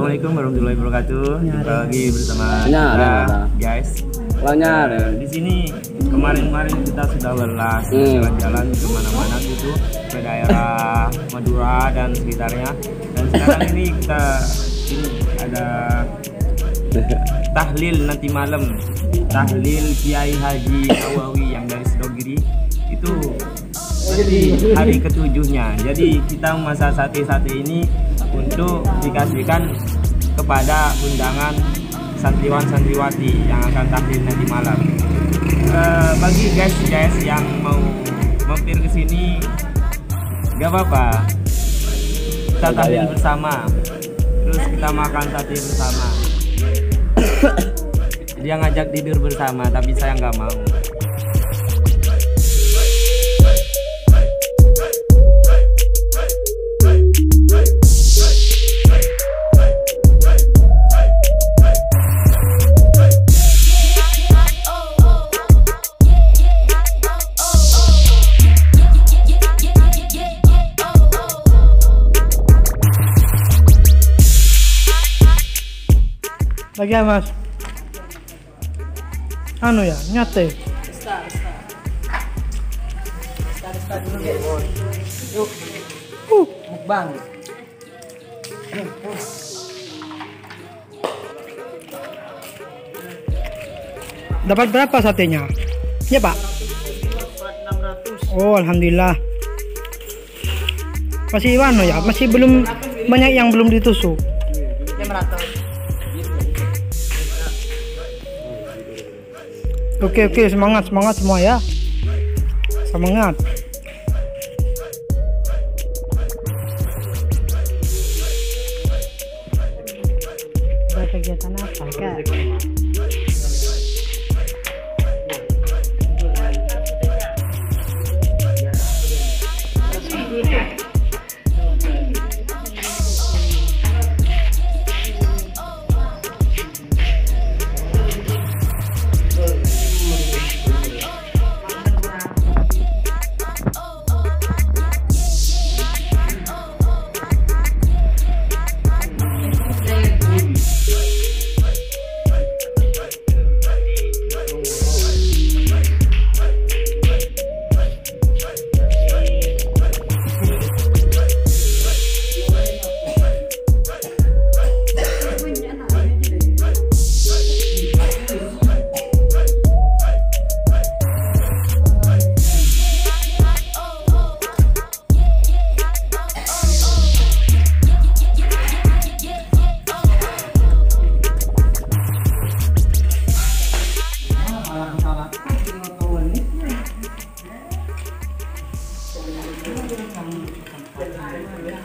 wabarakatuh. Jumpa lagi bersama kita, guys. Lawannya ada. Nah, di sini kemarin-kemarin kita sudah berlas Hmm. jalan-jalan ke mana-mana gitu ke daerah Madura dan sekitarnya. Dan sekarang ini kita ini ada tahlil nanti malam. Tahlil Kiai Haji Nawawi yang dari Sidogiri itu di hari ketujuhnya. Jadi kita memasak sate-sate ini untuk dikasihkan kepada undangan santriwan santriwati yang akan tahlil nanti malam. Eh, bagi guys guys yang mau mampir ke sini, gak apa-apa. Kita tahlil bersama. Terus kita makan sate bersama. Dia ngajak tidur bersama, tapi saya nggak mau. Lagi ya mas? Anu ya, nyate. Uh, Mukbang. dapat berapa satenya? Ya pak? Oh alhamdulillah. Masih anu ya, masih belum banyak yang belum ditusuk. Oke oke semangat semangat semua ya. Semangat. Kegiatan apa kak?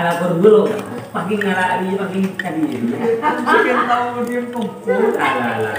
nak ala korbulu, pakai ngalak ni, pakai kadi. Sekian tahu dia kumpul. Ala ala.